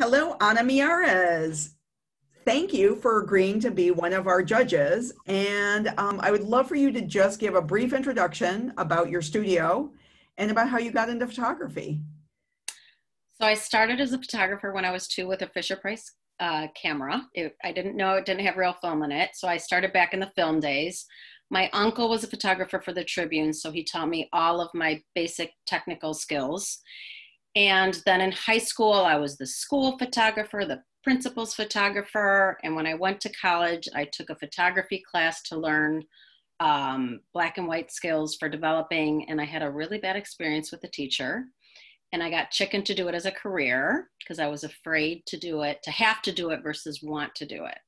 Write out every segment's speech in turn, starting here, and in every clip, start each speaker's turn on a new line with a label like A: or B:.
A: Hello, Ana Miyares. Thank you for agreeing to be one of our judges. And um, I would love for you to just give a brief introduction about your studio and about how you got into photography.
B: So I started as a photographer when I was two with a Fisher Price uh, camera. It, I didn't know it didn't have real film in it. So I started back in the film days. My uncle was a photographer for the Tribune, so he taught me all of my basic technical skills. And then in high school, I was the school photographer, the principal's photographer. And when I went to college, I took a photography class to learn um, black and white skills for developing. And I had a really bad experience with the teacher. And I got chicken to do it as a career because I was afraid to do it, to have to do it versus want to do it.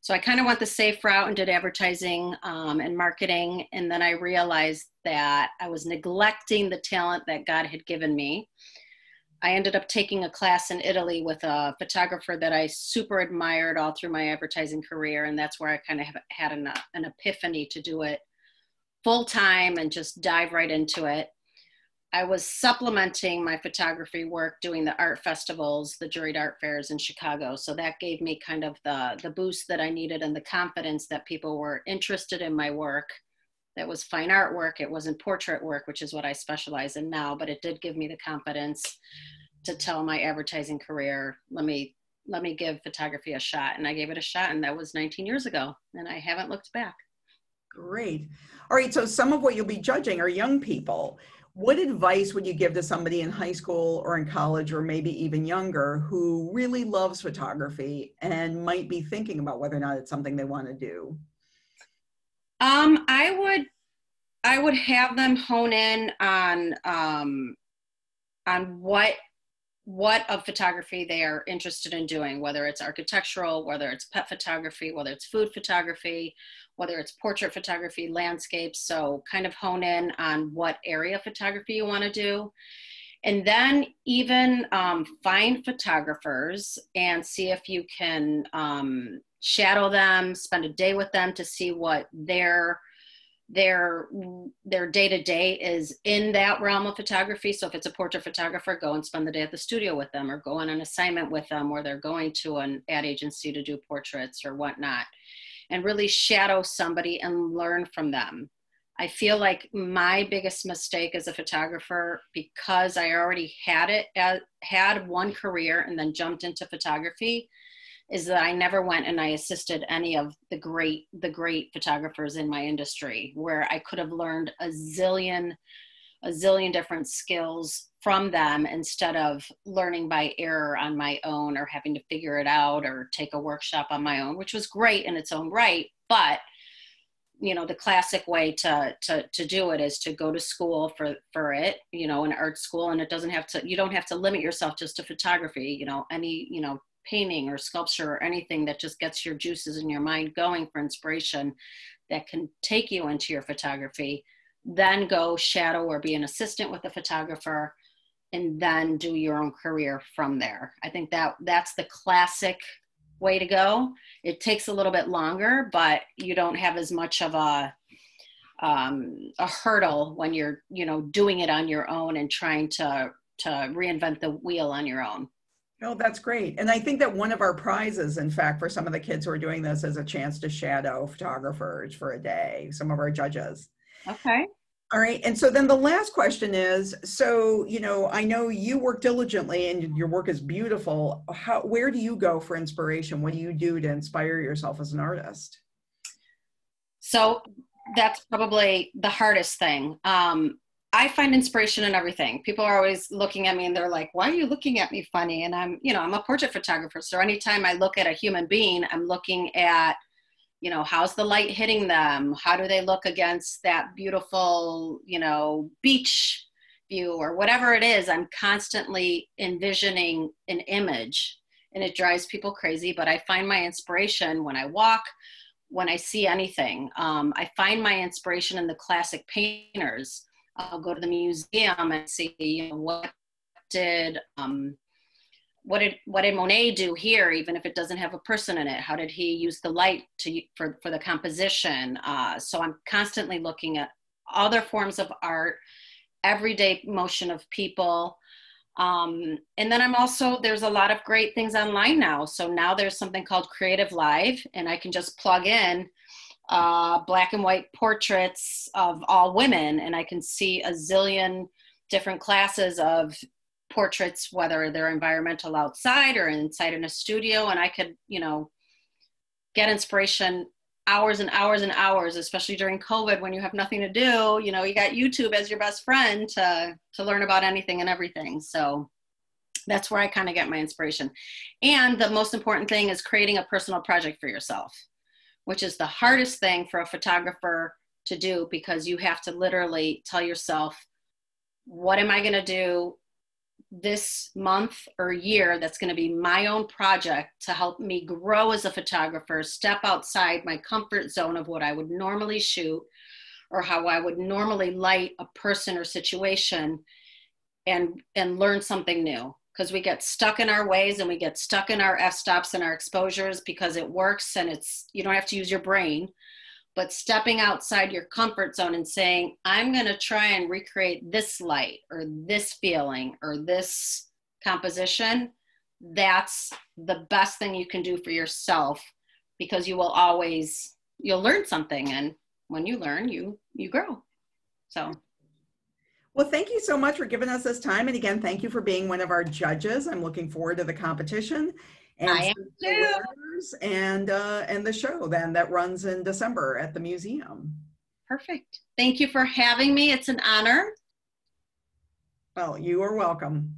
B: So I kind of went the safe route and did advertising um, and marketing. And then I realized that I was neglecting the talent that God had given me. I ended up taking a class in Italy with a photographer that I super admired all through my advertising career. And that's where I kind of had an, an epiphany to do it full time and just dive right into it. I was supplementing my photography work doing the art festivals, the juried art fairs in Chicago. So that gave me kind of the, the boost that I needed and the confidence that people were interested in my work. That was fine art work. It wasn't portrait work, which is what I specialize in now, but it did give me the confidence to tell my advertising career, let me let me give photography a shot. And I gave it a shot and that was 19 years ago. And I haven't looked back.
A: Great. All right. So some of what you'll be judging are young people what advice would you give to somebody in high school or in college or maybe even younger who really loves photography and might be thinking about whether or not it's something they want to do
B: um, i would i would have them hone in on um, on what what of photography they are interested in doing, whether it's architectural, whether it's pet photography, whether it's food photography, whether it's portrait photography, landscapes. So, kind of hone in on what area photography you want to do. And then, even um, find photographers and see if you can um, shadow them, spend a day with them to see what their their their day to day is in that realm of photography. So if it's a portrait photographer, go and spend the day at the studio with them, or go on an assignment with them, where they're going to an ad agency to do portraits or whatnot, and really shadow somebody and learn from them. I feel like my biggest mistake as a photographer, because I already had it, uh, had one career and then jumped into photography, is that I never went and I assisted any of the great the great photographers in my industry where I could have learned a zillion a zillion different skills from them instead of learning by error on my own or having to figure it out or take a workshop on my own which was great in its own right. But you know the classic way to to to do it is to go to school for for it you know an art school and it doesn't have to you don't have to limit yourself just to photography you know any you know painting or sculpture or anything that just gets your juices in your mind going for inspiration that can take you into your photography then go shadow or be an assistant with a photographer and then do your own career from there. I think that that's the classic way to go. It takes a little bit longer but you don't have as much of a um, a hurdle when you're you know doing it on your own and trying to to reinvent the wheel on your own
A: Oh, that's great. And I think that one of our prizes, in fact, for some of the kids who are doing this is a chance to shadow photographers for a day, some of our judges.
B: Okay.
A: All right. And so then the last question is so, you know, I know you work diligently and your work is beautiful. How, where do you go for inspiration? What do you do to inspire yourself as an artist?
B: So that's probably the hardest thing. Um, I find inspiration in everything. People are always looking at me and they're like, why are you looking at me funny? And I'm, you know, I'm a portrait photographer. So anytime I look at a human being, I'm looking at, you know, how's the light hitting them? How do they look against that beautiful, you know, beach view or whatever it is? I'm constantly envisioning an image and it drives people crazy. But I find my inspiration when I walk, when I see anything. Um, I find my inspiration in the classic painters I'll go to the museum and see you know, what did um, what did what did Monet do here, even if it doesn't have a person in it? How did he use the light to for for the composition? Uh, so I'm constantly looking at other forms of art, everyday motion of people. Um, and then I'm also, there's a lot of great things online now. So now there's something called Creative Live, and I can just plug in uh, black and white portraits of all women, and I can see a zillion different classes of portraits, whether they're environmental outside or inside in a studio. And I could, you know, get inspiration hours and hours and hours, especially during COVID when you have nothing to do. You know, you got YouTube as your best friend to to learn about anything and everything. So that's where I kind of get my inspiration. And the most important thing is creating a personal project for yourself, which is the hardest thing for a photographer to do because you have to literally tell yourself, what am I going to do this month or year that's going to be my own project to help me grow as a photographer, step outside my comfort zone of what I would normally shoot or how I would normally light a person or situation and and learn something new because we get stuck in our ways and we get stuck in our f-stops and our exposures because it works and it's you don't have to use your brain but stepping outside your comfort zone and saying, I'm going to try and recreate this light or this feeling or this composition, that's the best thing you can do for yourself because you will always you'll learn something and when you learn you you grow. So
A: well thank you so much for giving us this time and again thank you for being one of our judges i'm looking forward to the competition
B: and I am too.
A: and uh, and the show then that runs in December at the museum.
B: Perfect. Thank you for having me. It's an honor.
A: Well, you are welcome.